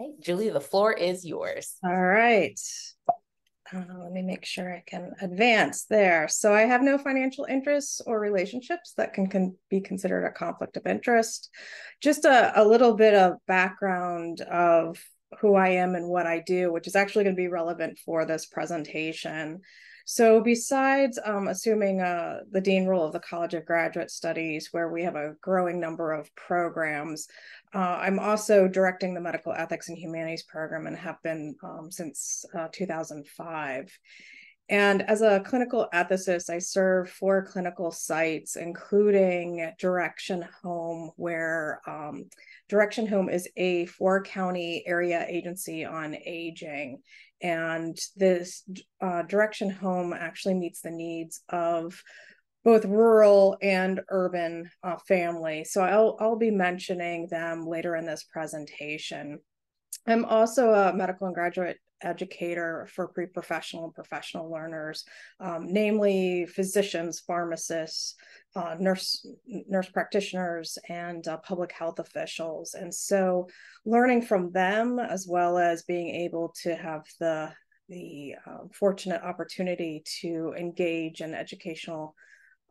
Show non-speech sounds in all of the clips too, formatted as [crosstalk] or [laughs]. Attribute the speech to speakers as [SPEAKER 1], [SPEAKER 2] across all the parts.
[SPEAKER 1] Okay, Julie, the floor is yours.
[SPEAKER 2] All right. Uh, let me make sure I can advance there. So I have no financial interests or relationships that can, can be considered a conflict of interest. Just a, a little bit of background of who I am and what I do, which is actually going to be relevant for this presentation. So besides um, assuming uh, the dean role of the College of Graduate Studies, where we have a growing number of programs, uh, I'm also directing the Medical Ethics and Humanities program and have been um, since uh, 2005. And as a clinical ethicist, I serve four clinical sites, including Direction Home, where um, Direction Home is a four county area agency on aging. And this uh, Direction Home actually meets the needs of both rural and urban uh, families. So I'll, I'll be mentioning them later in this presentation. I'm also a medical and graduate educator for pre-professional and professional learners, um, namely physicians, pharmacists, uh, nurse nurse practitioners, and uh, public health officials. And so, learning from them, as well as being able to have the the uh, fortunate opportunity to engage in educational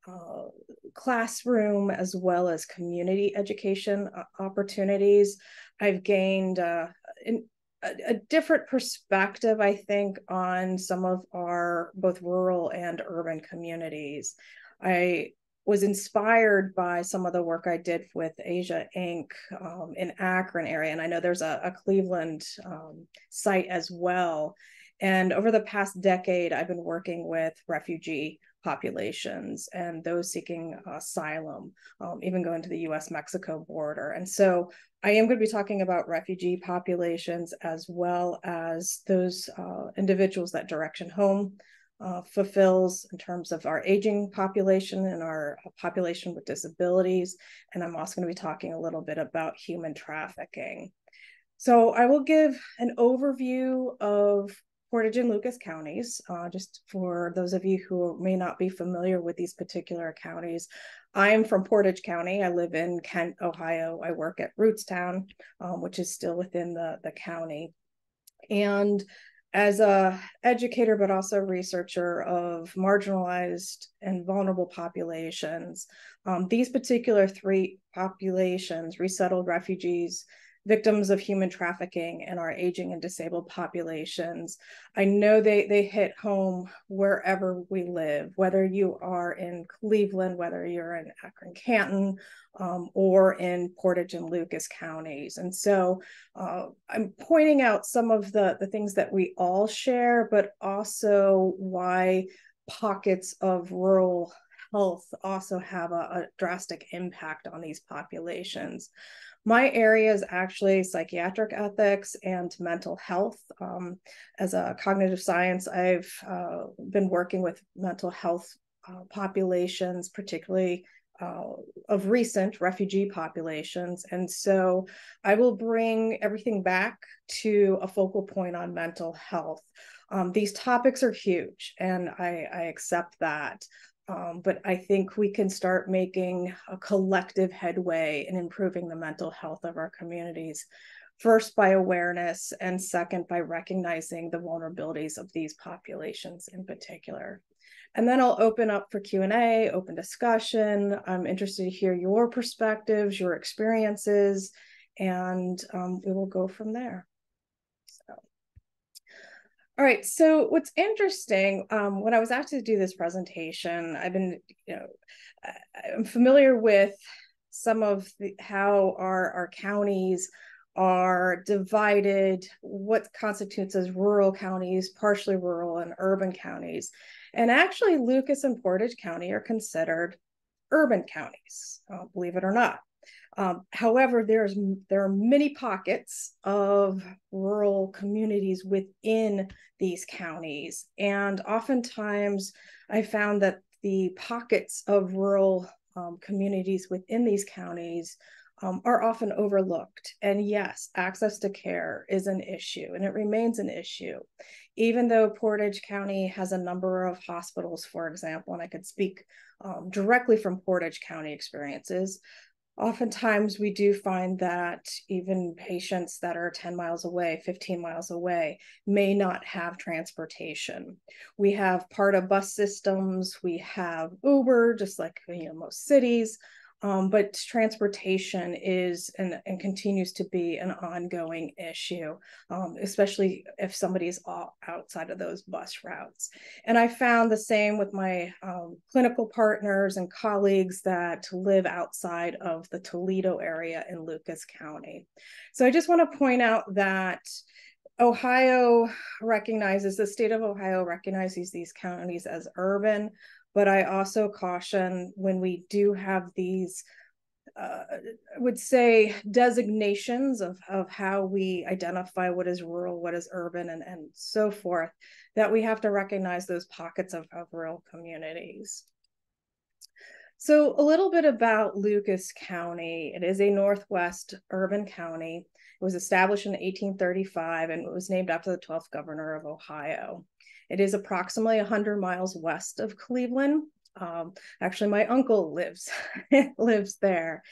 [SPEAKER 2] uh, classroom as well as community education uh, opportunities. I've gained uh, in, a, a, different perspective, I think, on some of our both rural and urban communities. I was inspired by some of the work I did with Asia Inc. Um, in Akron area, and I know there's a, a Cleveland um, site as well. And over the past decade, I've been working with refugee populations and those seeking asylum, um, even going to the US Mexico border. And so I am going to be talking about refugee populations as well as those uh, individuals that Direction Home uh, fulfills in terms of our aging population and our population with disabilities. And I'm also going to be talking a little bit about human trafficking. So I will give an overview of Portage and Lucas counties, uh, just for those of you who may not be familiar with these particular counties. I'm from Portage County. I live in Kent, Ohio. I work at Rootstown, um, which is still within the, the county. And as a educator, but also researcher of marginalized and vulnerable populations, um, these particular three populations, resettled refugees, victims of human trafficking and our aging and disabled populations. I know they they hit home wherever we live, whether you are in Cleveland, whether you're in Akron Canton, um, or in Portage and Lucas counties. And so uh, I'm pointing out some of the, the things that we all share, but also why pockets of rural health also have a, a drastic impact on these populations. My area is actually psychiatric ethics and mental health. Um, as a cognitive science, I've uh, been working with mental health uh, populations, particularly uh, of recent refugee populations. And so I will bring everything back to a focal point on mental health. Um, these topics are huge, and I, I accept that. Um, but I think we can start making a collective headway in improving the mental health of our communities. First, by awareness, and second, by recognizing the vulnerabilities of these populations in particular. And then I'll open up for Q&A, open discussion. I'm interested to hear your perspectives, your experiences, and um, we will go from there. All right. So what's interesting, um, when I was asked to do this presentation, I've been, you know, I'm familiar with some of the, how our, our counties are divided, what constitutes as rural counties, partially rural and urban counties. And actually Lucas and Portage County are considered urban counties, uh, believe it or not. Um, however, there's there are many pockets of rural communities within these counties, and oftentimes I found that the pockets of rural um, communities within these counties um, are often overlooked. And yes, access to care is an issue, and it remains an issue. Even though Portage County has a number of hospitals, for example, and I could speak um, directly from Portage County experiences, oftentimes we do find that even patients that are 10 miles away 15 miles away may not have transportation. We have part of bus systems we have uber just like you know most cities um, but transportation is and, and continues to be an ongoing issue, um, especially if somebody is outside of those bus routes. And I found the same with my um, clinical partners and colleagues that live outside of the Toledo area in Lucas County. So I just want to point out that Ohio recognizes the state of Ohio recognizes these counties as urban, but I also caution when we do have these, uh, I would say, designations of, of how we identify what is rural, what is urban, and, and so forth, that we have to recognize those pockets of, of rural communities. So, a little bit about Lucas County. It is a Northwest urban county. It was established in 1835 and it was named after the 12th governor of Ohio. It is approximately 100 miles west of Cleveland. Um, actually, my uncle lives [laughs] lives there.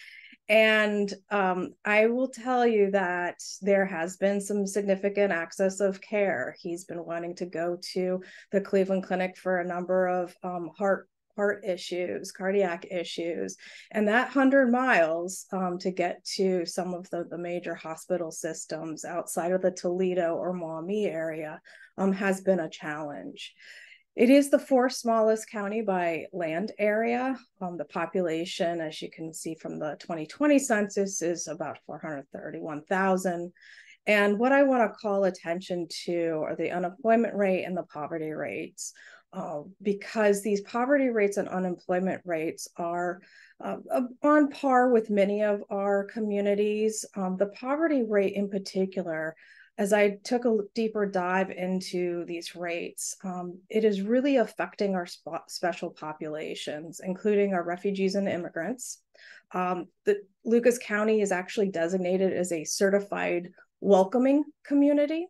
[SPEAKER 2] And um, I will tell you that there has been some significant access of care. He's been wanting to go to the Cleveland Clinic for a number of um, heart heart issues, cardiac issues, and that 100 miles um, to get to some of the, the major hospital systems outside of the Toledo or Maumee area um, has been a challenge. It is the fourth smallest county by land area. Um, the population, as you can see from the 2020 census, is about 431,000. And what I want to call attention to are the unemployment rate and the poverty rates uh, because these poverty rates and unemployment rates are uh, on par with many of our communities. Um, the poverty rate, in particular, as I took a deeper dive into these rates, um, it is really affecting our special populations, including our refugees and immigrants. Um, the Lucas County is actually designated as a certified welcoming community.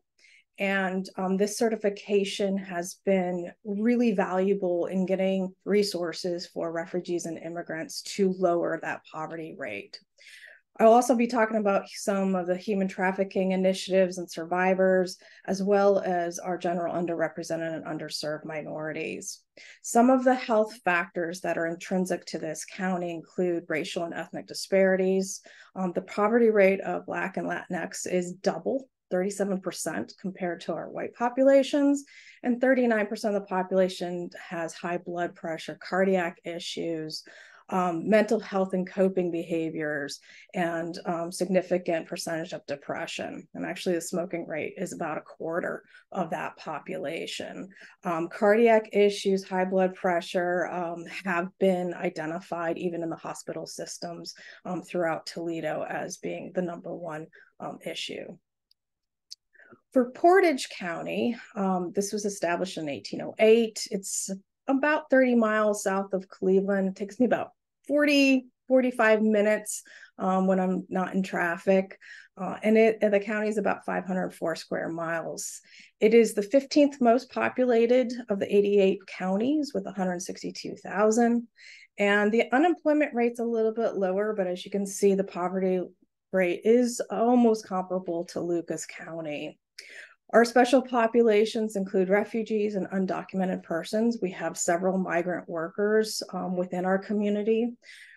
[SPEAKER 2] And um, this certification has been really valuable in getting resources for refugees and immigrants to lower that poverty rate. I'll also be talking about some of the human trafficking initiatives and survivors, as well as our general underrepresented and underserved minorities. Some of the health factors that are intrinsic to this county include racial and ethnic disparities. Um, the poverty rate of Black and Latinx is double 37% compared to our white populations, and 39% of the population has high blood pressure, cardiac issues, um, mental health and coping behaviors, and um, significant percentage of depression. And actually, the smoking rate is about a quarter of that population. Um, cardiac issues, high blood pressure um, have been identified even in the hospital systems um, throughout Toledo as being the number one um, issue. For Portage County, this was established in 1808. It's about 30 miles south of Cleveland. It takes me about 40, 45 minutes um, when I'm not in traffic. Uh, and it the county is about 504 square miles. It is the 15th most populated of the 88 counties with 162,000. And the unemployment rate's a little bit lower, but as you can see, the poverty rate is almost comparable to Lucas County. Our special populations include refugees and undocumented persons. We have several migrant workers um, within our community.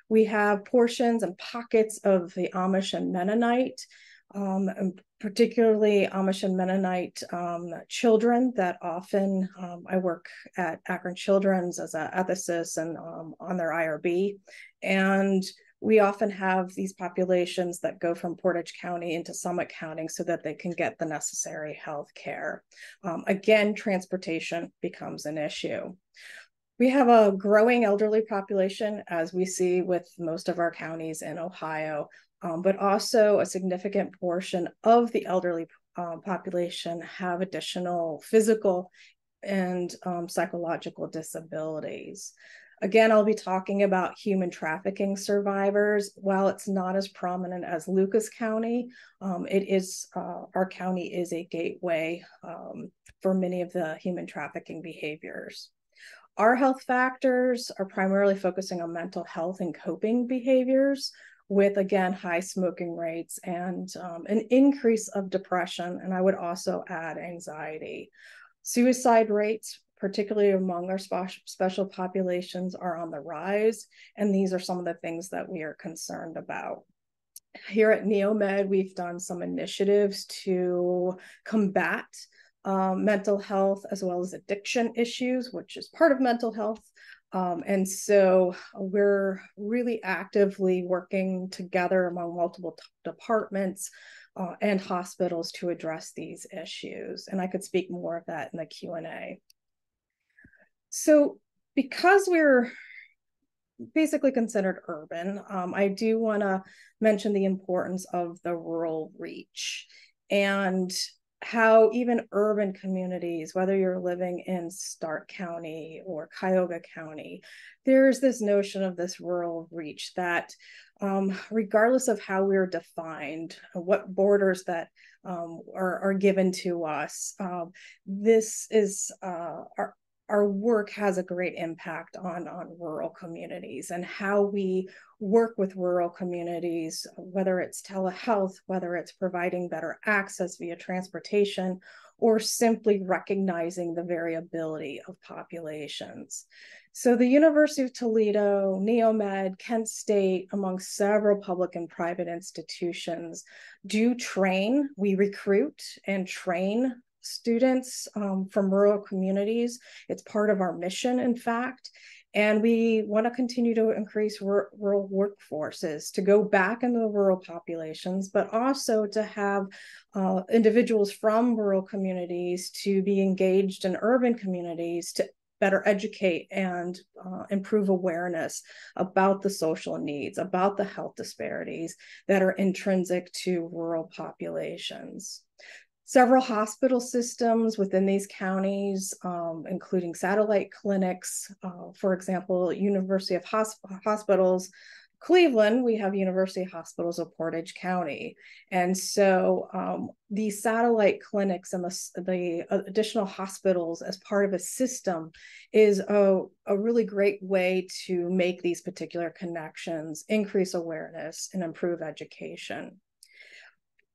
[SPEAKER 2] We have portions and pockets of the Amish and Mennonite, um, and particularly Amish and Mennonite um, children that often um, I work at Akron Children's as an ethicist and um, on their IRB. And we often have these populations that go from Portage County into Summit County so that they can get the necessary health care. Um, again, transportation becomes an issue. We have a growing elderly population, as we see with most of our counties in Ohio, um, but also a significant portion of the elderly uh, population have additional physical and um, psychological disabilities. Again, I'll be talking about human trafficking survivors. While it's not as prominent as Lucas County, um, it is uh, our county is a gateway um, for many of the human trafficking behaviors. Our health factors are primarily focusing on mental health and coping behaviors. with again high smoking rates and um, an increase of depression. And I would also add anxiety. Suicide rates, particularly among our special populations, are on the rise. And these are some of the things that we are concerned about. Here at Neomed, we've done some initiatives to combat um, mental health as well as addiction issues, which is part of mental health. Um, and so we're really actively working together among multiple departments uh, and hospitals to address these issues. And I could speak more of that in the Q&A. So because we're basically considered urban, um, I do want to mention the importance of the rural reach. And how even urban communities, whether you're living in Stark County or Cuyahoga County, there's this notion of this rural reach that, um, regardless of how we're defined, what borders that um, are, are, given to us, um, this is uh, our, our work has a great impact on on rural communities and how we work with rural communities whether it's telehealth whether it's providing better access via transportation or simply recognizing the variability of populations. So the university of toledo neomed kent state among several public and private institutions do train we recruit and train students um, from rural communities. It's part of our mission, in fact. And we want to continue to increase rural workforces to go back into the rural populations, but also to have uh, individuals from rural communities to be engaged in urban communities to better educate and uh, improve awareness about the social needs, about the health disparities that are intrinsic to rural populations several hospital systems within these counties, um, including satellite clinics. Uh, for example, University of Hosp Hospitals, Cleveland, we have University Hospitals of Portage County. And so um, these satellite clinics and the, the, additional hospitals as part of a system is a, a really great way to make these particular connections, increase awareness, and improve education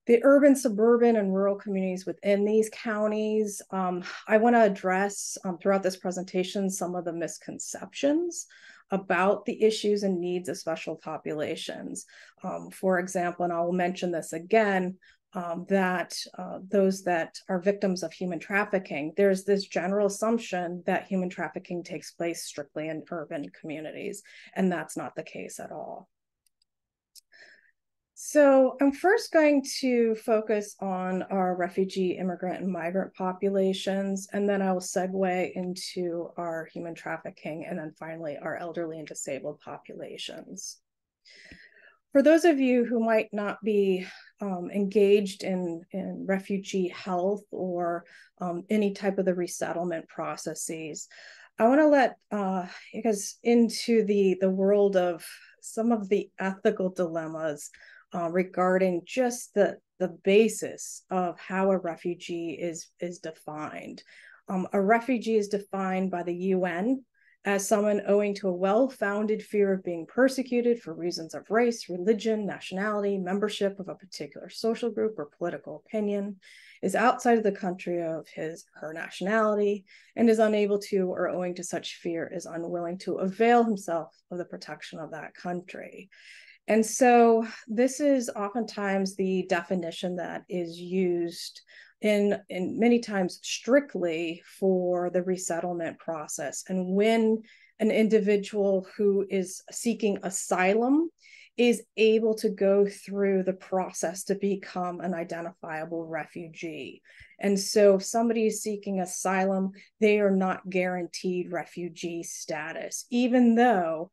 [SPEAKER 2] the urban, suburban, and rural communities within these counties. Um, I want to address um, throughout this presentation some of the misconceptions about the issues and needs of special populations. Um, for example, and I will mention this again, um, that uh, those that are victims of human trafficking, there's this general assumption that human trafficking takes place strictly in urban communities, and that's not the case at all. So I'm first going to focus on our refugee, immigrant, and migrant populations, and then I will segue into our human trafficking, and then finally our elderly and disabled populations. For those of you who might not be um, engaged in, in refugee health or um, any type of the resettlement processes, I want to let uh, you guys into the, the world of some of the ethical dilemmas uh, regarding just the the basis of how a refugee is is defined. Um, a refugee is defined by the UN as someone owing to a well-founded fear of being persecuted for reasons of race, religion, nationality, membership of a particular social group or political opinion, is outside of the country of his her nationality, and is unable to or owing to such fear is unwilling to avail himself of the protection of that country. And so this is oftentimes the definition that is used in, in many times strictly for the resettlement process. And when an individual who is seeking asylum is able to go through the process to become an identifiable refugee. And so if somebody is seeking asylum, they are not guaranteed refugee status, even though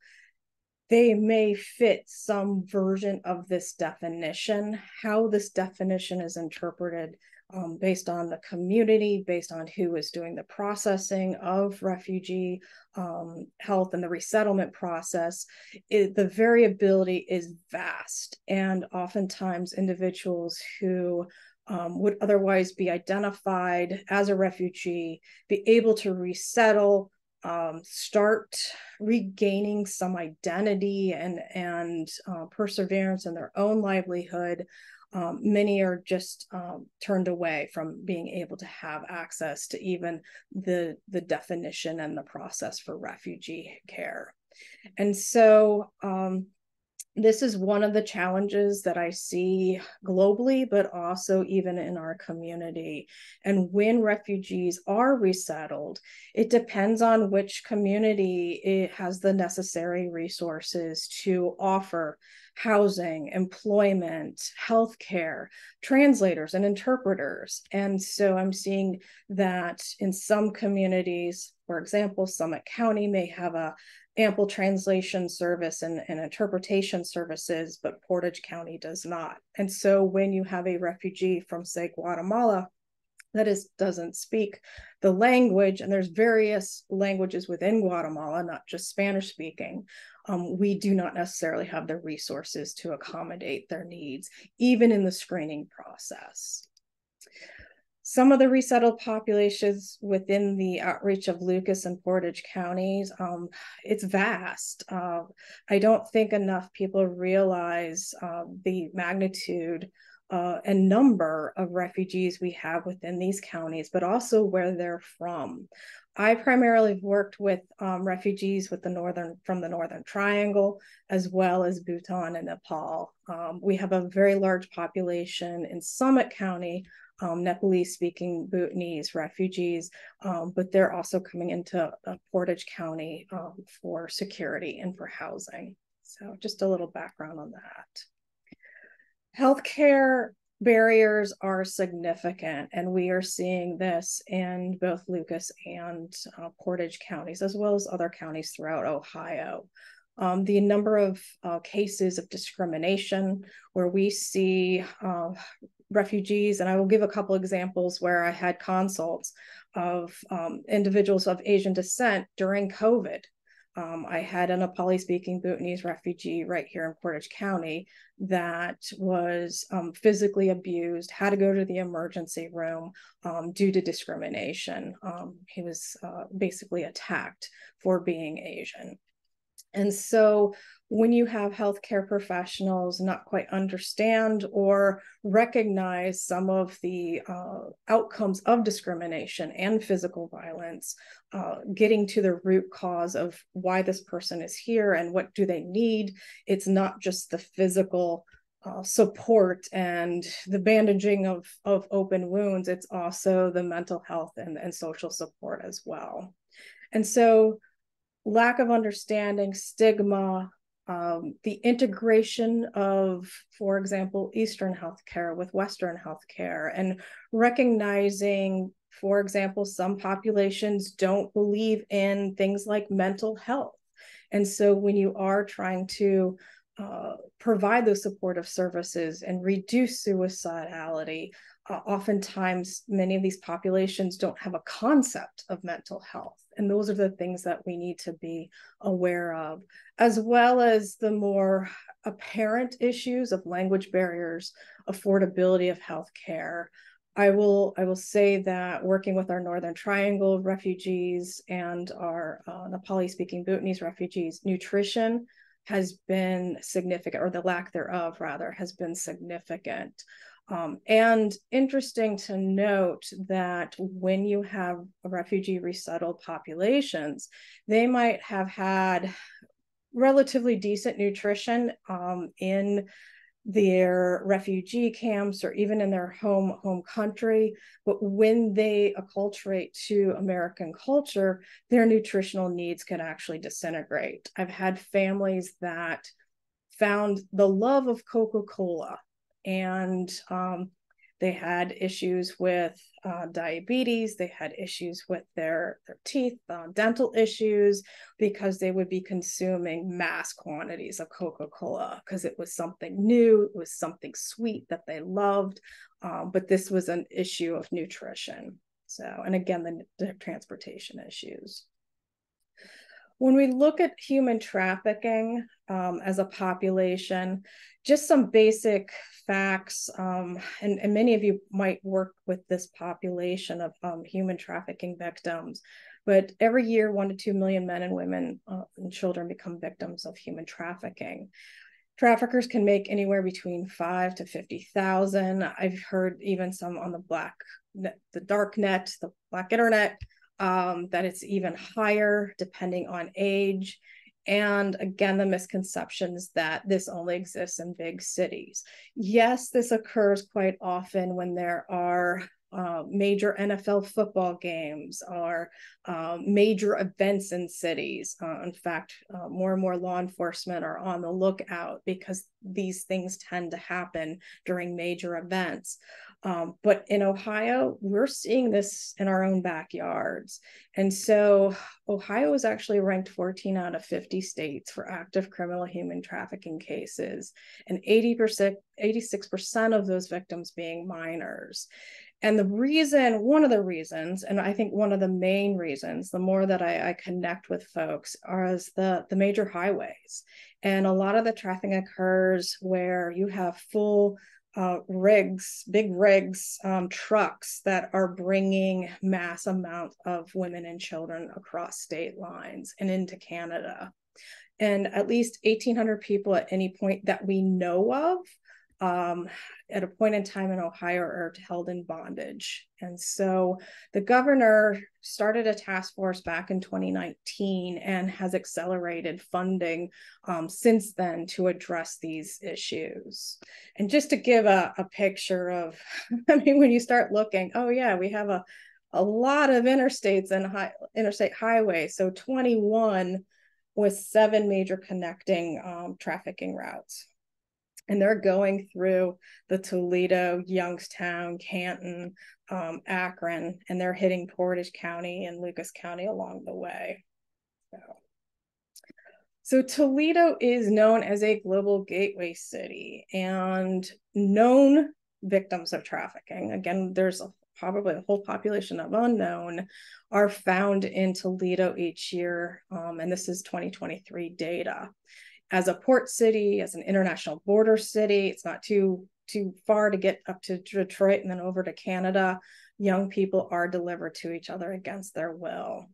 [SPEAKER 2] they may fit some version of this definition. How this definition is interpreted um, based on the community, based on who is doing the processing of refugee um, health and the resettlement process, it, the variability is vast. And oftentimes, individuals who um, would otherwise be identified as a refugee be able to resettle um, start regaining some identity and and uh, perseverance in their own livelihood. Um, many are just um, turned away from being able to have access to even the the definition and the process for refugee care. And so um, this is one of the challenges that I see globally, but also even in our community. And when refugees are resettled, it depends on which community it has the necessary resources to offer housing, employment, healthcare, translators, and interpreters. And so I'm seeing that in some communities, for example, Summit County may have a ample translation service and, and interpretation services, but Portage County does not. And so when you have a refugee from, say, Guatemala, that is doesn't speak the language and there's various languages within guatemala not just spanish speaking um, we do not necessarily have the resources to accommodate their needs even in the screening process some of the resettled populations within the outreach of Lucas and Portage counties, um, it's vast. Uh, I don't think enough people realize uh, the magnitude uh, and number of refugees we have within these counties, but also where they're from. I primarily worked with um, refugees with the northern from the Northern Triangle, as well as Bhutan and Nepal. Um, we have a very large population in Summit County um, Nepalese speaking Bhutanese refugees, um, but they're also coming into uh, Portage County um, for security and for housing. So, just a little background on that. Healthcare barriers are significant, and we are seeing this in both Lucas and uh, Portage counties, as well as other counties throughout Ohio. Um, the number of uh, cases of discrimination where we see uh, refugees, and I will give a couple examples where I had consults of um, individuals of Asian descent during COVID. Um, I had a Nepali speaking Bhutanese refugee right here in Portage County that was um, physically abused, had to go to the emergency room um, due to discrimination. Um, he was uh, basically attacked for being Asian. And so when you have healthcare professionals not quite understand or recognize some of the uh, outcomes of discrimination and physical violence, uh, getting to the root cause of why this person is here and what do they need, it's not just the physical uh, support and the bandaging of, of open wounds, it's also the mental health and, and social support as well. And so lack of understanding, stigma, um, the integration of, for example, Eastern healthcare with Western healthcare, and recognizing, for example, some populations don't believe in things like mental health. And so when you are trying to uh, provide those supportive services and reduce suicidality, oftentimes many of these populations don't have a concept of mental health. And those are the things that we need to be aware of, as well as the more apparent issues of language barriers, affordability of healthcare. I will I will say that working with our Northern Triangle refugees and our uh, Nepali speaking Bhutanese refugees, nutrition has been significant, or the lack thereof rather, has been significant. Um, and interesting to note that when you have refugee resettled populations, they might have had relatively decent nutrition um, in their refugee camps or even in their home home country. But when they acculturate to american culture their nutritional needs can actually disintegrate. I've had families that found the love of coca-cola and um, they had issues with uh, diabetes. They had issues with their, their teeth, uh, dental issues, because they would be consuming mass quantities of Coca Cola because it was something new, it was something sweet that they loved. Um, but this was an issue of nutrition. So, and again, the, the transportation issues. When we look at human trafficking um, as a population, just some basic facts, um, and, and, many of you might work with this population of um, human trafficking victims, but every year, one to two million men and women uh, and children become victims of human trafficking. Traffickers can make anywhere between five to 50,000. I've heard even some on the black, net, the dark net, the black internet, um, that it's even higher depending on age. And again, the misconceptions that this only exists in big cities. Yes, this occurs quite often when there are uh, major NFL football games or uh, major events in cities. Uh, in fact, uh, more and more law enforcement are on the lookout because these things tend to happen during major events. Um, but in Ohio, we're seeing this in our own backyards. And so Ohio is actually ranked 14 out of 50 states for active criminal human trafficking cases, and 80%, 86% of those victims being minors. And the reason, one of the reasons, and I think one of the main reasons, the more that I, I connect with folks, are as the, the major highways. And a lot of the trafficking occurs where you have full uh, rigs, big rigs, um, trucks that are bringing mass amounts of women and children across state lines and into Canada. And at least 1,800 people at any point that we know of um, at a point in time in Ohio are held in bondage. And so the governor started a task force back in 2019 and has accelerated funding um, since then to address these issues. And just to give a, a picture of, [laughs] I mean, when you start looking, oh, yeah, we have a, a lot of interstates and high, interstate highways. So 21 with seven major connecting um, trafficking routes and they're going through the Toledo, Youngstown, Canton, um, Akron, and they're hitting Portage County and Lucas County along the way. So. so Toledo is known as a global gateway city and known victims of trafficking. Again, there's a, probably a whole population of unknown are found in Toledo each year, um, and this is 2023 data as a port city, as an international border city, it's not too too far to get up to Detroit and then over to Canada. Young people are delivered to each other against their will.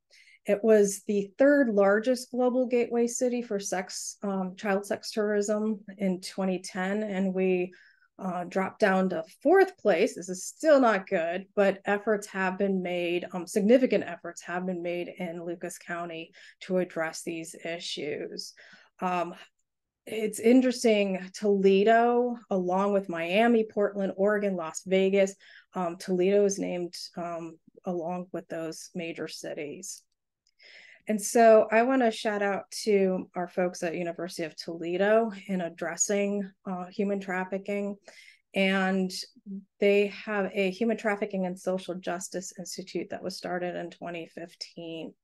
[SPEAKER 2] It was the third largest global gateway city for sex, um, child sex tourism in 2010, and we uh, dropped down to fourth place. This is still not good, but efforts have been made, um, significant efforts have been made in Lucas County to address these issues. Um, it's interesting toledo along with miami portland oregon las vegas um, toledo is named um, along with those major cities. And so i want to shout out to our folks at university of toledo in addressing uh, human trafficking. And they have a human trafficking and social justice institute that was started in 2015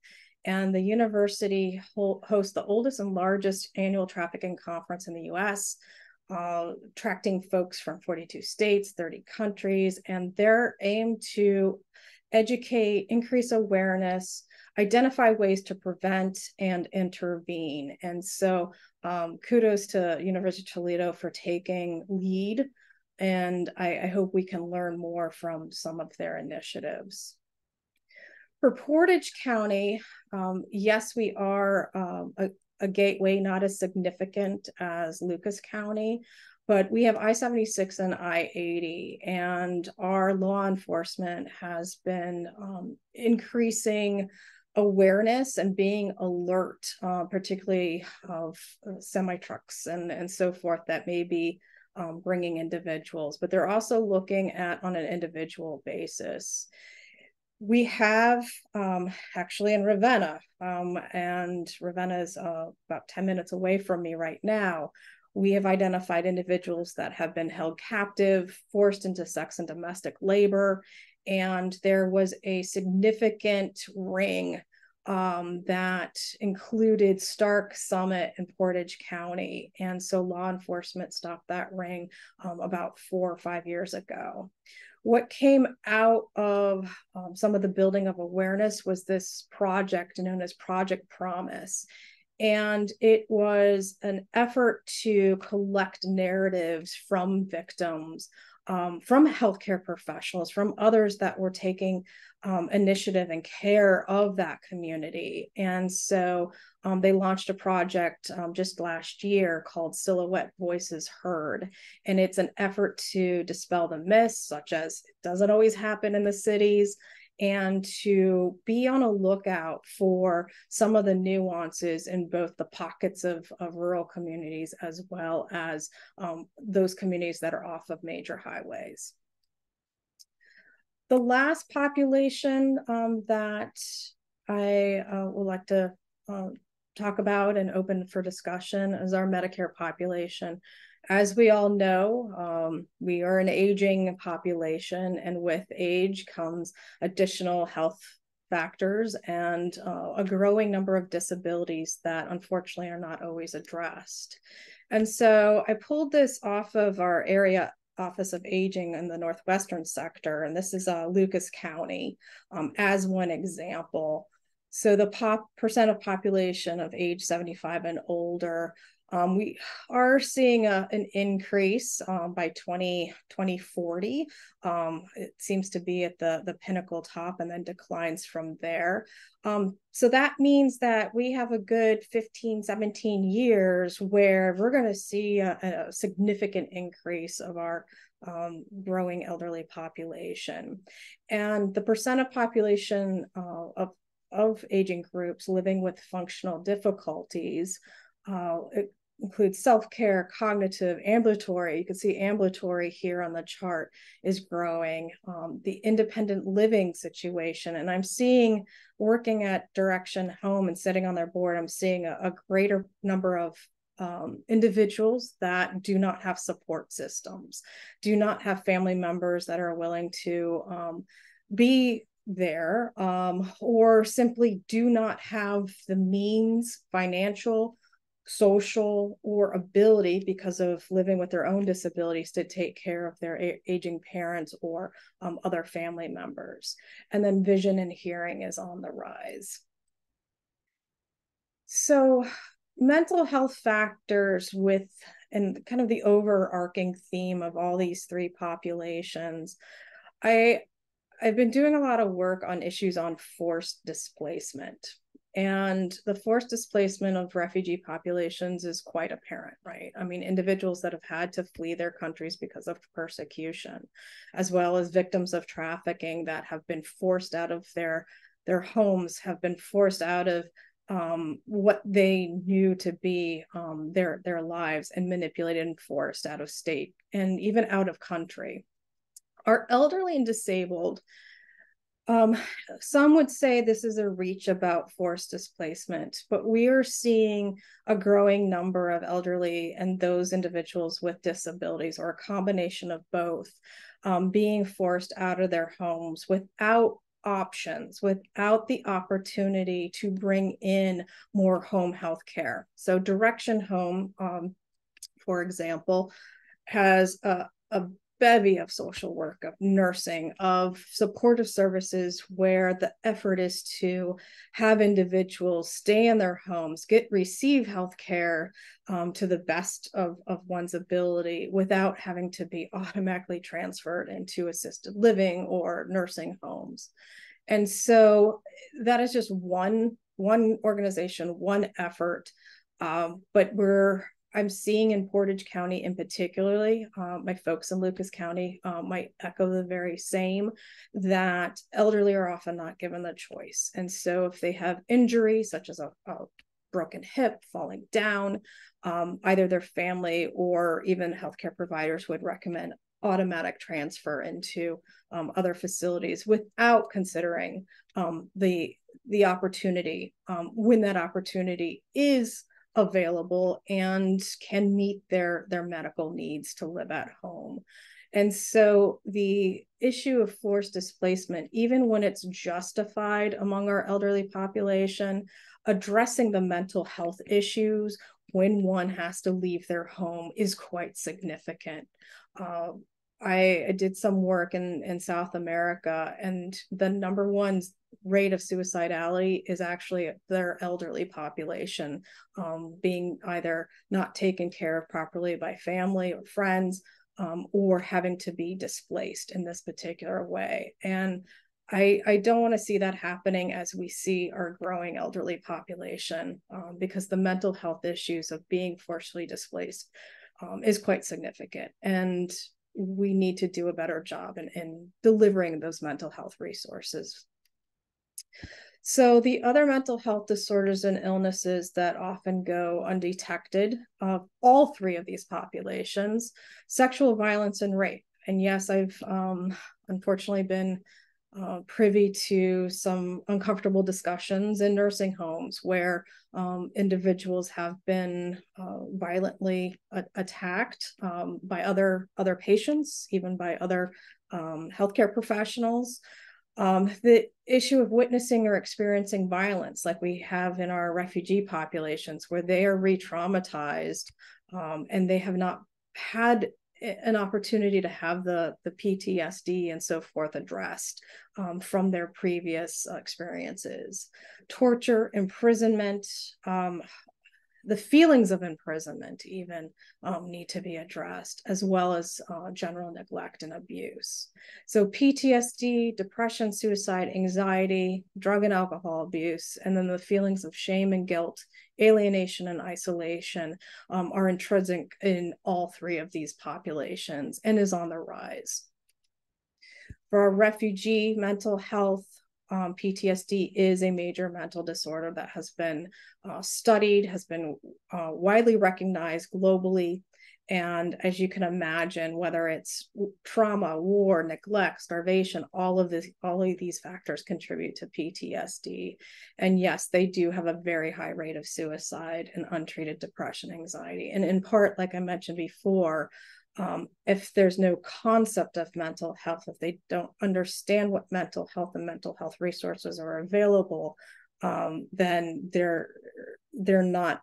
[SPEAKER 2] and the university hosts the oldest and largest annual trafficking conference in the US, uh, attracting folks from 42 states, 30 countries, and their aim to educate, increase awareness, identify ways to prevent and intervene. And so um, kudos to University of Toledo for taking lead. And I, I hope we can learn more from some of their initiatives. For Portage County, um, yes, we are um, a, a, gateway, not as significant as Lucas County, but we have I 76 and I 80, and our law enforcement has been um, increasing awareness and being alert, uh, particularly of uh, semi trucks and, and so forth that may be um, bringing individuals, but they're also looking at on an individual basis we have um, actually in Ravenna, um, and Ravenna is uh, about 10 minutes away from me right now. We have identified individuals that have been held captive, forced into sex and domestic labor, and there was a significant ring um, that included Stark, Summit, and Portage County. And so law enforcement stopped that ring um, about four or five years ago. What came out of um, some of the building of awareness was this project known as Project Promise. And it was an effort to collect narratives from victims um, from healthcare professionals, from others that were taking um, initiative and care of that community. And so um, they launched a project um, just last year called Silhouette Voices Heard. And it's an effort to dispel the myths, such as it doesn't always happen in the cities and to be on a lookout for some of the nuances in both the pockets of, of rural communities as well as um, those communities that are off of major highways. The last population um, that I uh, would like to uh, talk about and open for discussion is our Medicare population as we all know, um, we are an aging population, and with age comes additional health factors and uh, a growing number of disabilities that unfortunately are not always addressed. And so I pulled this off of our area Office of Aging in the Northwestern sector, and this is uh, Lucas County um, as one example. So the pop percent of population of age 75 and older um, we are seeing a, an increase um, by 20, 2040. Um, it seems to be at the, the pinnacle top and then declines from there. Um, so that means that we have a good 15, 17 years where we're going to see a, a, significant increase of our um, growing elderly population. And the percent of population uh, of, of aging groups living with functional difficulties uh, it includes self-care, cognitive, ambulatory. You can see ambulatory here on the chart is growing. Um, the independent living situation, and I'm seeing working at Direction Home and sitting on their board, I'm seeing a, a greater number of um, individuals that do not have support systems, do not have family members that are willing to um, be there, um, or simply do not have the means, financial, social or ability because of living with their own disabilities to take care of their a- aging parents or um, other family members. And then vision and hearing is on the rise. So, mental health factors with and kind of the overarching theme of all these three populations. I I've been doing a lot of work on issues on forced displacement and the forced displacement of refugee populations is quite apparent, right? I mean, individuals that have had to flee their countries because of persecution, as well as victims of trafficking that have been forced out of their their homes, have been forced out of um, what they knew to be um, their their lives and manipulated and forced out of state and even out of country. Our elderly and disabled um, some would say this is a reach about forced displacement, but we are seeing a growing number of elderly and those individuals with disabilities, or a combination of both, um, being forced out of their homes without options, without the opportunity to bring in more home health care. So, Direction Home, um, for example, has a, a bevy of social work, of nursing, of supportive services where the effort is to have individuals stay in their homes, get receive health care um, to the best of, of one's ability without having to be [laughs] automatically transferred into assisted living or nursing homes. And so that is just one one organization, one effort. Um, but we're I'm seeing in Portage County in particularly, uh, my folks in Lucas County uh, might echo the very same that elderly are often not given the choice. And so if they have injury, such as a, a broken hip, falling down, um, either their family or even healthcare providers would recommend automatic transfer into um, other facilities without considering um, the the opportunity um, when that opportunity is available and can meet their their medical needs to live at home And so the issue of forced displacement, even when it's justified among our elderly population, addressing the mental health issues when one has to leave their home is quite significant. Uh, I, did some work in, in South America, and the number one rate of suicidality is actually their elderly population um, being either not taken care of properly by family or friends um, or having to be displaced in this particular way. And I, I don't want to see that happening as we see our growing elderly population um, because the mental health issues of being forcibly displaced um, is quite significant. And we need to do a better job in, in delivering those mental health resources. So, the other mental health disorders and illnesses that often go undetected of all three of these populations sexual violence and rape. And yes, I've um, unfortunately been uh, privy to some uncomfortable discussions in nursing homes where um, individuals have been uh, violently a- attacked um, by other other patients, even by other um, healthcare professionals. Um, the issue of witnessing or experiencing violence, like we have in our refugee populations, where they are re-traumatized um, and they have not had an opportunity to have the the PTSD and so forth addressed um, from their previous uh, experiences. Torture, imprisonment, um, the feelings of imprisonment even um, need to be addressed, as well as uh, general neglect and abuse. So, PTSD, depression, suicide, anxiety, drug and alcohol abuse, and then the feelings of shame and guilt, alienation and isolation um, are intrinsic in all three of these populations and is on the rise. For our refugee mental health, um, PTSD is a major mental disorder that has been uh, studied, has been uh, widely recognized globally. And as you can imagine, whether it's trauma, war, neglect, starvation, all of this, all of these factors contribute to PTSD. And yes, they do have a very high rate of suicide and untreated depression, anxiety. And in part, like I mentioned before, um, if there's no concept of mental health, if they don't understand what mental health and mental health resources are available, um, then they're they're not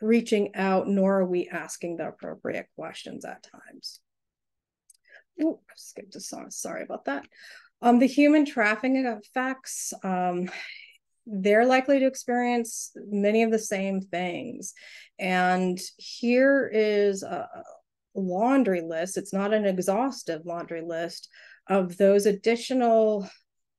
[SPEAKER 2] reaching out, nor are we asking the appropriate questions at times. Ooh, I skipped a song. Sorry about that. Um, the human trafficking effects, um, they're likely to experience many of the same things. And here is a, laundry list. It's not an exhaustive laundry list of those additional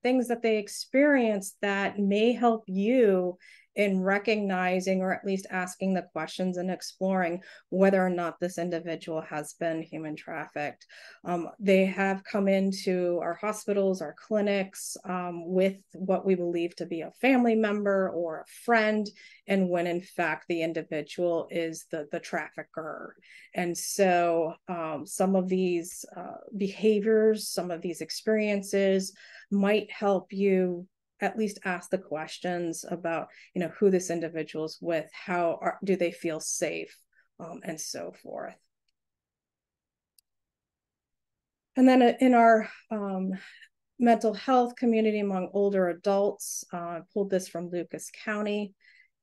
[SPEAKER 2] things that they experience that may help you in recognizing or at least asking the questions and exploring whether or not this individual has been human trafficked. Um, they have come into our hospitals, our clinics um, with what we believe to be a family member or a friend, and when in fact the individual is the, the trafficker. And so um, some of these uh, behaviors, some of these experiences might help you at least ask the questions about you know who this individual is with how are, do they feel safe um, and so forth. And then uh, in our um, mental health community among older adults uh, pulled this from lucas county.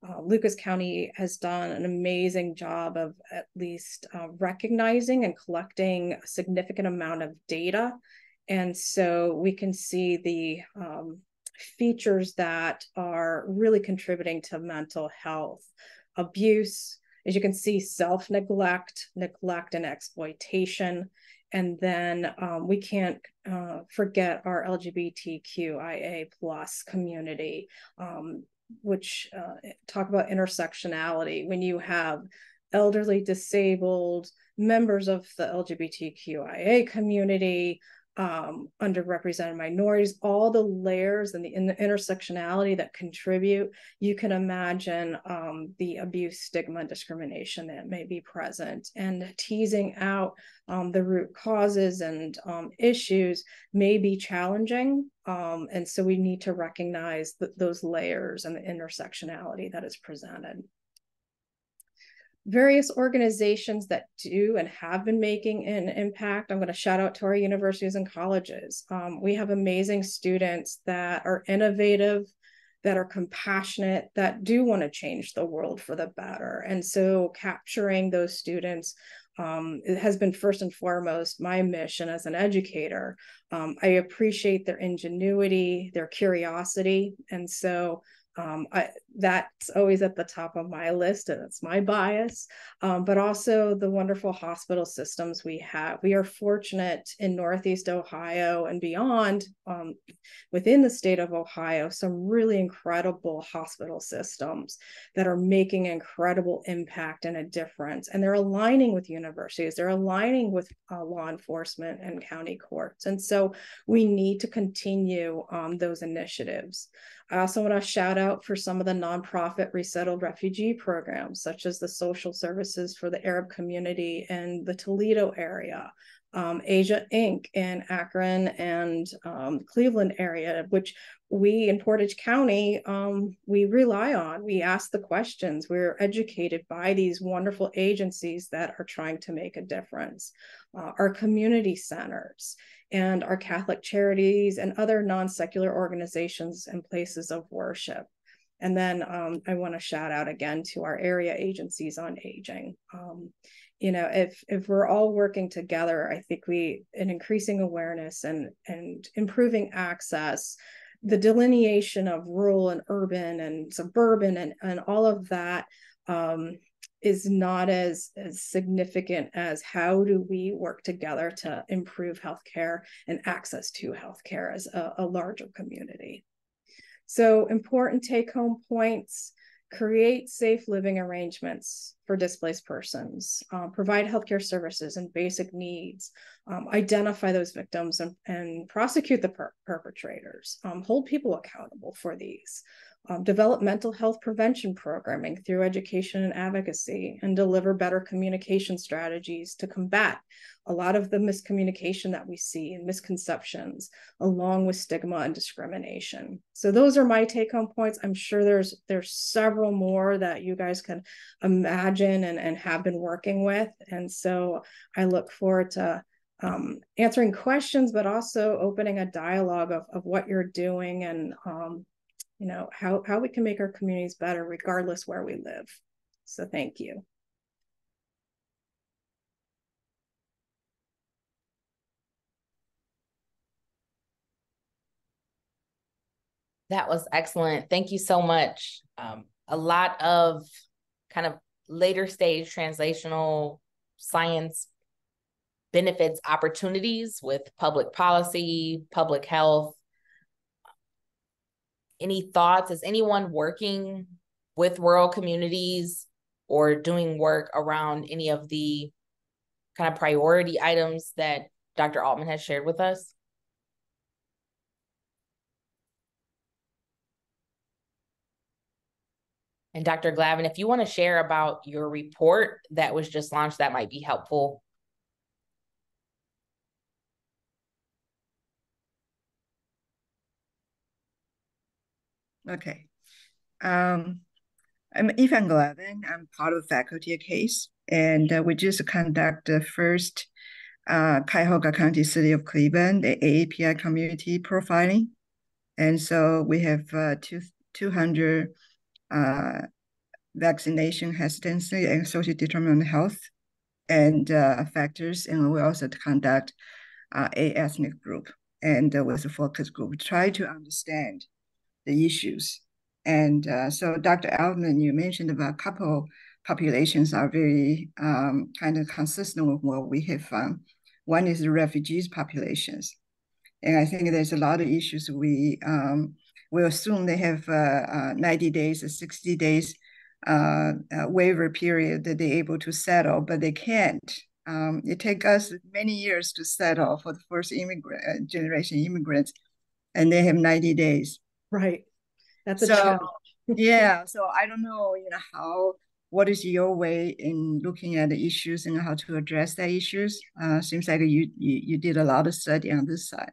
[SPEAKER 2] Uh, lucas county has done an amazing job of at least uh, recognizing and collecting a significant amount of data. And so we can see the um, features that are really contributing to mental health. Abuse as you can see self neglect neglect and exploitation. And then um, we can't uh, forget our lgbtqia plus community um, which uh, talk about intersectionality. When you have elderly disabled members of the lgbtqia community um, underrepresented minorities, all the layers and the, in the intersectionality that contribute, you can imagine um, the abuse, stigma, and discrimination that may be present. And teasing out um, the root causes and um, issues may be challenging. Um, and so we need to recognize th- those layers and the intersectionality that is presented. Various organizations that do and have been making an impact. I'm going to shout out to our universities and colleges. Um, we have amazing students that are innovative, that are compassionate, that do want to change the world for the better. And so capturing those students um, it has been first and foremost my mission as an educator. Um, I appreciate their ingenuity, their curiosity. And so um, I, that's always at the top of my list, and it's my bias. Um, but also the wonderful hospital systems we have. We are fortunate in Northeast Ohio and beyond, um, within the state of Ohio, some really incredible hospital systems that are making incredible impact and a difference. And they're aligning with universities, they're aligning with uh, law enforcement and county courts. And so we need to continue um, those initiatives. I also want to shout out for some of the nonprofit resettled refugee programs, such as the social services for the Arab community in the Toledo area, um, Asia Inc. in Akron and um, Cleveland area, which we in Portage County, um, we rely on. We ask the questions. We're educated by these wonderful agencies that are trying to make a difference. Uh, our community centers and our Catholic charities and other non secular organizations and places of worship. And then um, I want to shout out again to our area agencies on aging. Um, you know, if if we're all working together, I think we an increasing awareness and and improving access, the delineation of rural and urban and suburban and and all of that um, is not as, as significant as how do we work together to improve healthcare and access to healthcare as a, a larger community. So important take home points, create safe living arrangements for displaced persons, um, provide healthcare services and basic needs, um, identify those victims and, and prosecute the per perpetrators, um, hold people accountable for these um, develop mental health prevention programming through education and advocacy, and deliver better communication strategies to combat a lot of the miscommunication that we see and misconceptions, along with stigma and discrimination. So those are my take-home points. I'm sure there's there's several more that you guys can imagine and, and have been working with. And so I look forward to um, answering questions, but also opening a dialogue of, of what you're doing and um, you know how how we can make our communities better regardless where we live. So thank you.
[SPEAKER 1] That was excellent. Thank you so much. Um, a lot of kind of later stage translational science benefits opportunities with public policy public health any thoughts? Is anyone working with rural communities or doing work around any of the kind of priority items that Dr. Aultman has shared with us? And Dr. Glavin, if you want to share about your report that was just launched, that might be helpful
[SPEAKER 3] Okay. Um, I'm Yifan Glavin. I'm part of faculty case, and uh, we just conduct the first uh, Cuyahoga County, City of Cleveland, the AAPI community profiling. And so we have uh, two, 200 uh, vaccination hesitancy and social determinant health and uh, factors. And we also conduct uh, a ethnic group and uh, with a focus group, try to understand the issues. And uh, so, Dr. Aultman, you mentioned about a couple populations are very um, kind of consistent with what we have found. One is the refugees populations. And I think there's a lot of issues we um, we assume they have uh, uh, 90 days or 60 days uh, uh, waiver period that they're able to settle, but they can't. Um, it takes us many years to settle for the first immigrant uh, generation immigrants, and they have 90 days.
[SPEAKER 2] Right. That's a
[SPEAKER 3] so,
[SPEAKER 2] challenge.
[SPEAKER 3] yeah. So I don't know, you know, how what is your way in looking at the issues and how to address the issues? Uh, seems like you, you you did a lot of study on this side.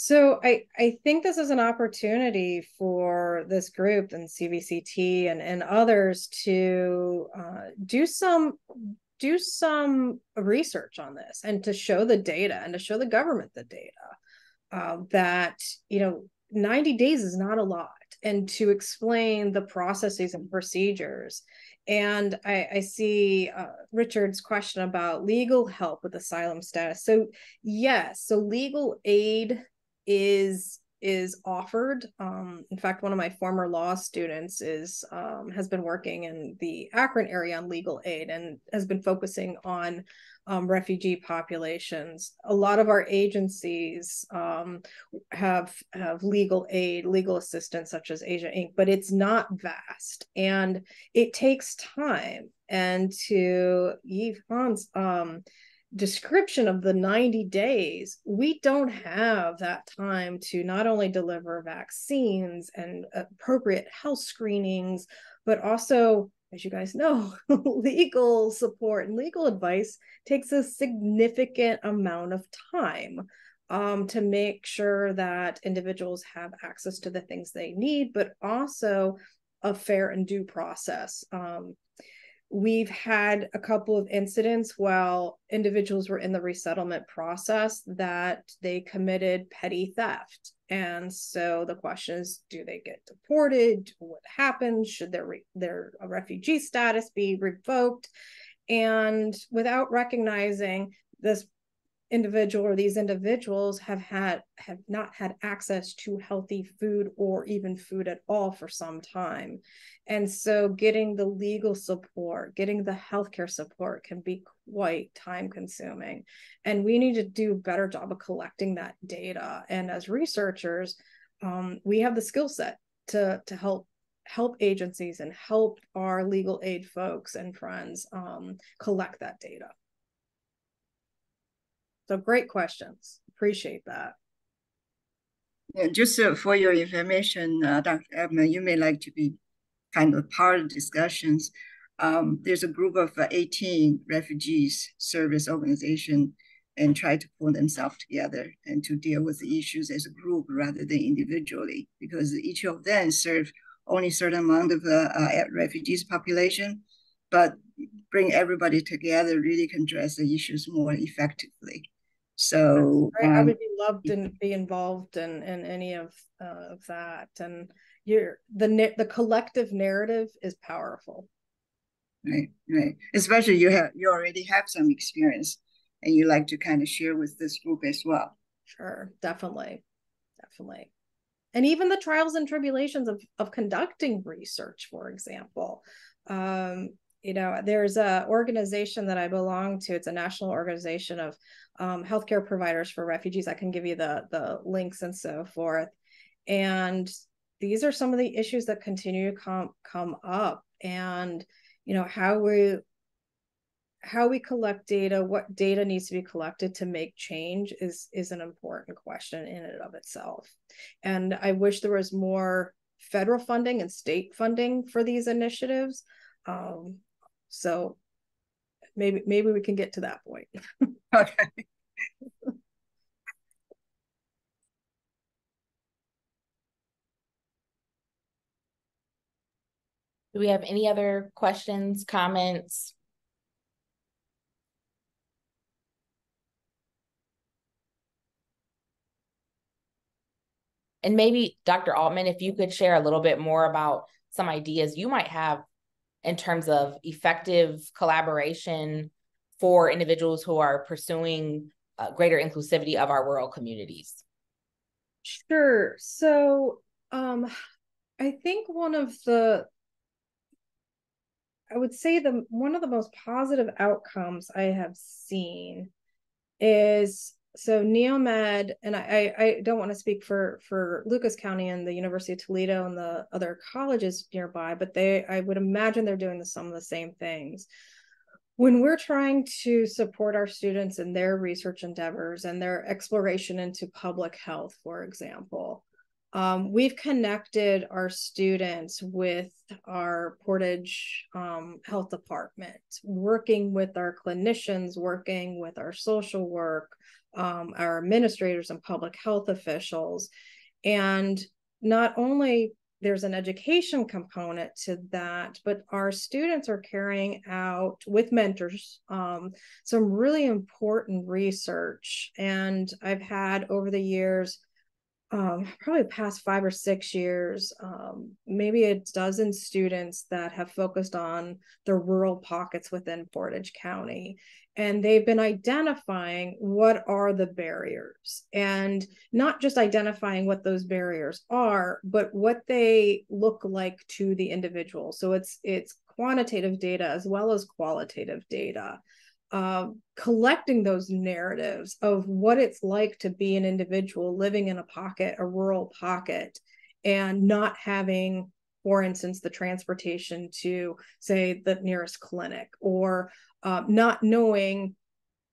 [SPEAKER 2] So I, I think this is an opportunity for this group and CVCT and, and others to uh, do some do some research on this and to show the data and to show the government the data uh, that you know 90 days is not a lot and to explain the processes and procedures and I, I see uh, Richard's question about legal help with asylum status. So yes, so legal aid is is offered. Um, in fact, one of my former law students is um, has been working in the Akron area on legal aid and has been focusing on um, refugee populations. A lot of our agencies um, have have legal aid, legal assistance, such as Asia Inc., but it's not vast and it takes time. And to Yvonne's um, description of the 90 days, we don't have that time to not only deliver vaccines and appropriate health screenings, but also, as you guys know, [laughs] legal support and legal advice takes a significant amount of time. Um, to make sure that individuals have access to the things they need, but also a fair and due process. Um, we've had a couple of incidents while individuals were in the resettlement process that they committed petty theft and so the question is do they get deported? What happens should their their uh, refugee status be revoked? And without recognizing this individual or these individuals have had have not had access to healthy food or even food at all for some time. And so getting the legal support getting the healthcare support can be quite time consuming. And we need to do a better job of collecting that data. And as researchers um, we have the skill set to to help help agencies and help our legal aid folks and friends um, collect that data so great questions. Appreciate that.
[SPEAKER 3] Yeah, just uh, for your information, uh, Dr. Ebner, you may like to be kind of part of discussions. Um, there's a group of uh, 18 refugees service organization and try to pull themselves together and to deal with the issues as a group rather than individually, because each of them serve only certain amount of uh, uh, refugees population, but bring everybody together really can address the issues more effectively. So
[SPEAKER 2] um, I would be loved to be involved in in any of uh, of that, and you're the the collective narrative is powerful.
[SPEAKER 3] Right, right. Especially you have you already have some experience, and you like to kind of share with this group as well.
[SPEAKER 2] Sure, definitely, definitely, and even the trials and tribulations of of conducting research, for example. Um, you know there's a organization that i belong to it's a national organization of um, healthcare providers for refugees i can give you the the links and so forth. And these are some of the issues that continue to come come up and you know how we how we collect data what data needs to be collected to make change is is an important question in and of itself. And i wish there was more federal funding and state funding for these initiatives. Um, so maybe maybe we can get to that point. [laughs]
[SPEAKER 3] okay.
[SPEAKER 1] Do we have any other questions, comments? And maybe Dr. Aultman, if you could share a little bit more about some ideas you might have in terms of effective collaboration for individuals who are pursuing uh, greater inclusivity of our rural communities?
[SPEAKER 2] Sure. So, um, I think one of the I would say the one of the most positive outcomes I have seen is so Neomed, and I, I don't want to speak for for Lucas County and the University of Toledo and the other colleges nearby, but they I would imagine they're doing the, some of the same things. When we're trying to support our students in their research endeavors and their exploration into public health, for example, um, we've connected our students with our Portage um, Health Department, working with our clinicians, working with our social work, um, our administrators and public health officials. And not only there's an education component to that, but our students are carrying out with mentors um, some really important research. And I've had over the years, um, probably past five or six years, um, maybe a dozen students that have focused on the rural pockets within Portage County. And they've been identifying what are the barriers. And not just identifying what those barriers are but what they look like to the individual. So it's it's quantitative data as well as qualitative data uh, collecting those narratives of what it's like to be an individual living in a pocket a rural pocket and not having for instance the transportation to say the nearest clinic or uh, not knowing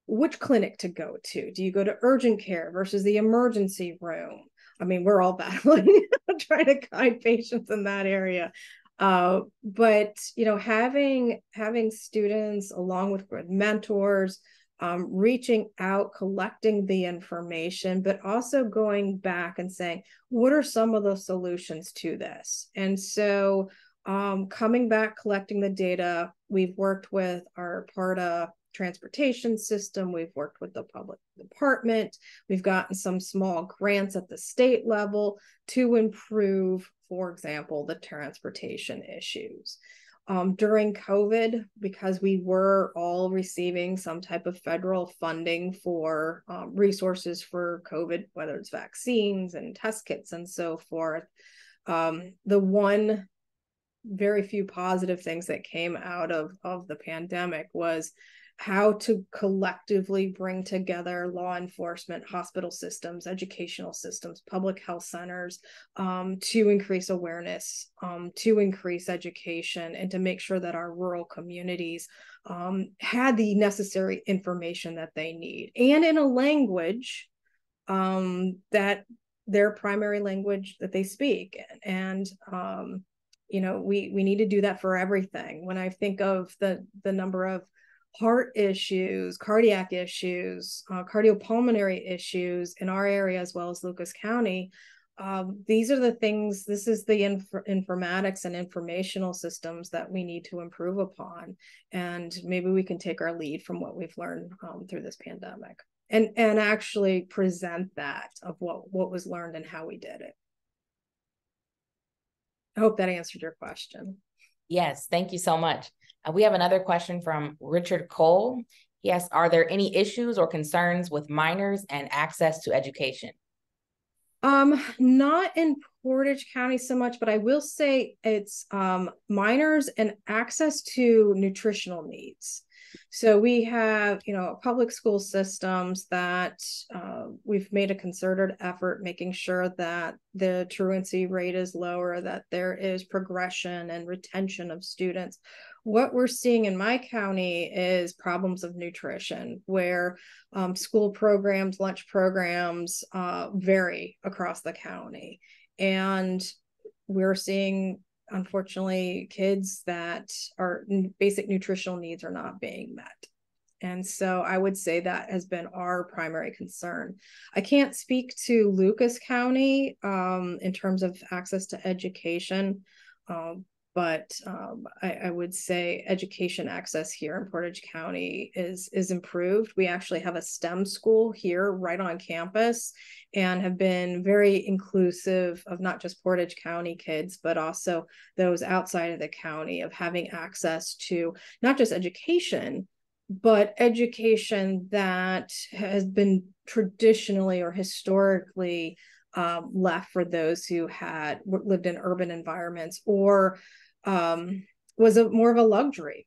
[SPEAKER 2] which clinic to go to. Do you go to urgent care versus the emergency room? I mean, we're all [laughs] battling trying to guide patients in that area. Uh, but you know, having having students along with good mentors, um, reaching out, collecting the information, but also going back and saying, what are some of the solutions to this? And so um, coming back, collecting the data, we've worked with our PARTA transportation system. We've worked with the public department. We've gotten some small grants at the state level to improve, for example, the transportation issues. Um, during COVID, because we were all receiving some type of federal funding for um, resources for COVID, whether it's vaccines and test kits and so forth, um, the one very few positive things that came out of of the pandemic was how to collectively bring together law enforcement, hospital systems, educational systems, public health centers um, to increase awareness, um, to increase education, and to make sure that our rural communities um, had the necessary information that they need and in a language um, that their primary language that they speak. And um, you know we we need to do that for everything when i think of the the number of heart issues cardiac issues uh, cardiopulmonary issues in our area as well as lucas county um, these are the things this is the inf- informatics and informational systems that we need to improve upon and maybe we can take our lead from what we've learned um, through this pandemic and and actually present that of what what was learned and how we did it I hope that answered your question.
[SPEAKER 1] Yes, thank you so much. Uh, we have another question from Richard Cole. Yes, are there any issues or concerns with minors and access to education?
[SPEAKER 2] Um, not in Portage County so much, but I will say it's um, minors and access to nutritional needs. So we have, you know, public school systems that uh, we've made a concerted effort making sure that the truancy rate is lower, that there is progression and retention of students. What we're seeing in my county is problems of nutrition, where um, school programs, lunch programs uh, vary across the county. And we're seeing unfortunately kids that are basic nutritional needs are not being met and so i would say that has been our primary concern i can't speak to lucas county um, in terms of access to education um, but um, I, I, would say education access here in Portage County is is improved. We actually have a STEM school here right on campus, and have been very inclusive of not just Portage County kids, but also those outside of the county of having access to not just education, but education that has been traditionally or historically um, left for those who had lived in urban environments or um, was a more of a luxury.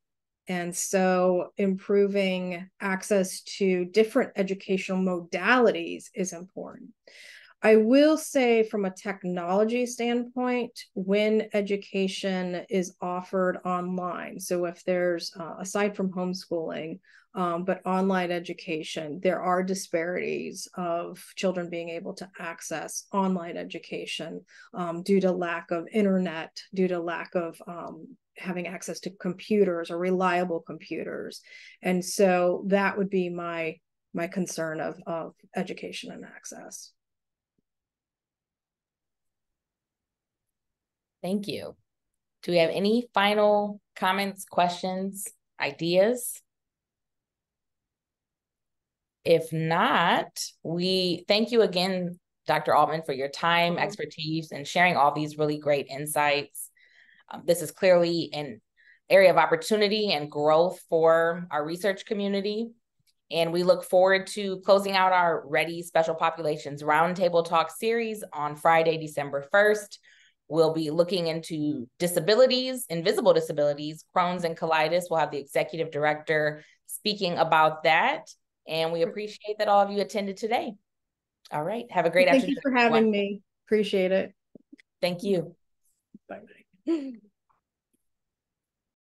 [SPEAKER 2] And so improving access to different educational modalities is important. I will say, from a technology standpoint, when education is offered online, so if there's, uh, aside from homeschooling, um, but online education, there are disparities of children being able to access online education um, due to lack of internet, due to lack of um, having access to computers or reliable computers. And so that would be my my concern of, of education and access.
[SPEAKER 1] Thank you. Do we have any final comments, questions, ideas? If not, we thank you again, Dr. Aultman, for your time,
[SPEAKER 2] Mhm.
[SPEAKER 1] expertise, and sharing all these really great insights. Um, this is clearly an area of opportunity and growth for our research community. And we look forward to closing out our READI Special Populations Roundtable Talk series on Friday, December 1st. We'll be looking into disabilities, invisible disabilities, Crohn's and colitis. We'll have the executive director speaking about that. And we appreciate that all of you attended today. All right. Have a great
[SPEAKER 2] Thank
[SPEAKER 1] afternoon.
[SPEAKER 2] you for having me. Appreciate it.
[SPEAKER 1] Thank you.
[SPEAKER 2] Bye. [laughs]